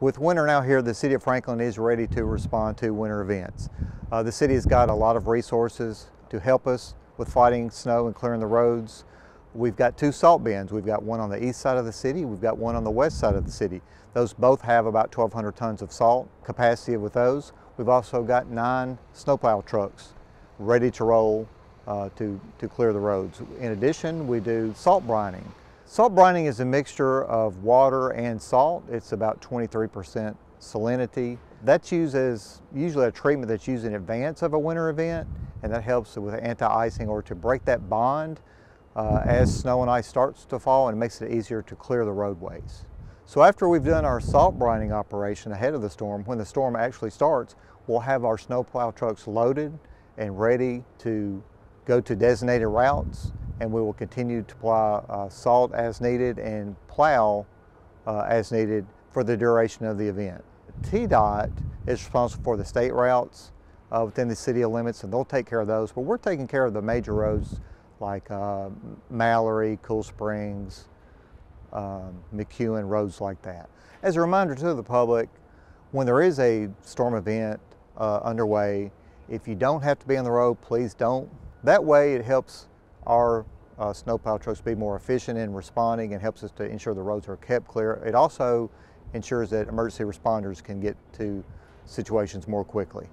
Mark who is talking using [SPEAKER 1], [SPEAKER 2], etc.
[SPEAKER 1] With winter now here, the City of Franklin is ready to respond to winter events. Uh, the city has got a lot of resources to help us with fighting snow and clearing the roads. We've got two salt bins. We've got one on the east side of the city, we've got one on the west side of the city. Those both have about 1,200 tons of salt capacity with those. We've also got nine snowplow trucks ready to roll uh, to, to clear the roads. In addition, we do salt brining. Salt brining is a mixture of water and salt. It's about 23% salinity. That's used as usually a treatment that's used in advance of a winter event, and that helps with anti-icing or to break that bond uh, as snow and ice starts to fall and makes it easier to clear the roadways. So after we've done our salt brining operation ahead of the storm, when the storm actually starts, we'll have our snowplow trucks loaded and ready to go to designated routes and we will continue to apply uh, salt as needed and plow uh, as needed for the duration of the event. TDOT is responsible for the state routes uh, within the city limits and they'll take care of those, but we're taking care of the major roads like uh, Mallory, Cool Springs, um, McEwen, roads like that. As a reminder to the public, when there is a storm event uh, underway, if you don't have to be on the road, please don't. That way it helps our uh, snowplow trucks be more efficient in responding and helps us to ensure the roads are kept clear. It also ensures that emergency responders can get to situations more quickly.